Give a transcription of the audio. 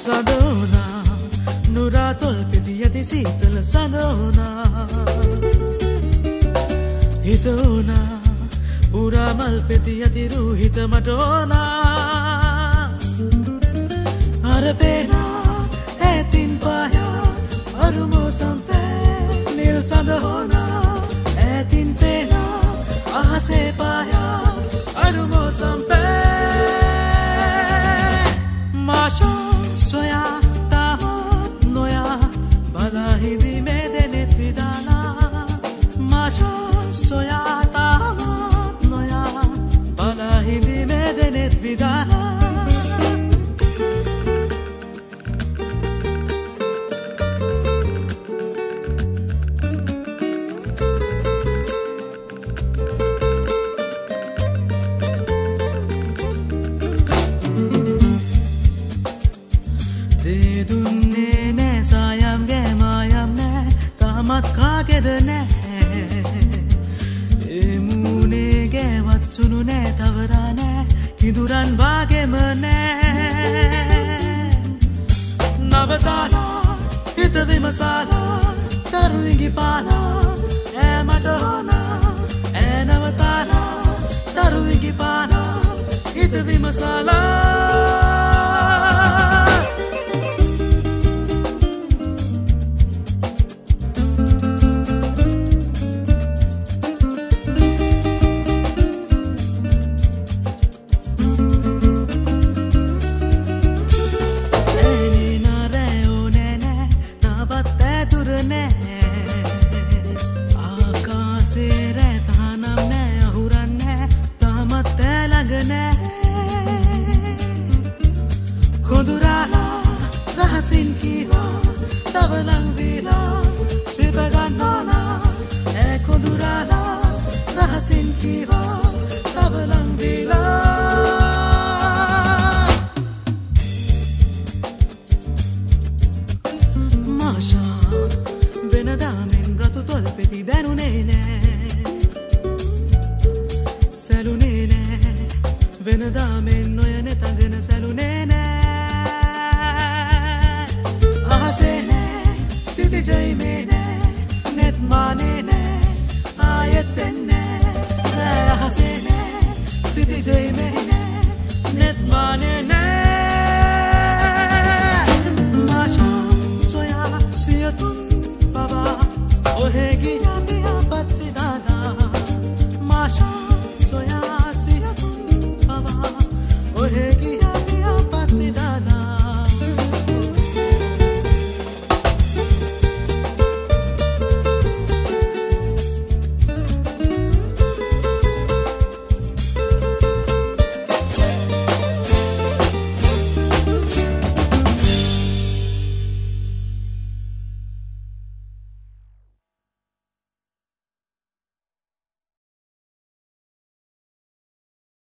साधवना नुरा तोलपिती यती शीतल साधवना. පුරාමල් පෙති ඇතිරු හිතමට ඕනා අරපේනා ඇතින් පායා අරුමෝ සම්පෑ නිල් සඳහෝනා ඇතින් පේනා අහසේ පායා කාගෙද නෑ. එමුණේ ගෑවත්සුණු නෑ තවරා නෑ. හිදුරන් වාගෙම නෑ. නවතාලා හිත විමසාලා තරුවිගි පාලා ඈමට හෝනා. ඈ නවතාලා තරුවිගි පාලා හිත විමසාලා. රහසින් කීවා තවලංවීලා සිපගන්නෝනා ඇ කොඳුරාලා රහසින් කීවා තවලංවීලා මාශා වෙනදාමෙන් Dios.